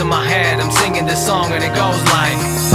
in my head. I'm singing this song and it goes like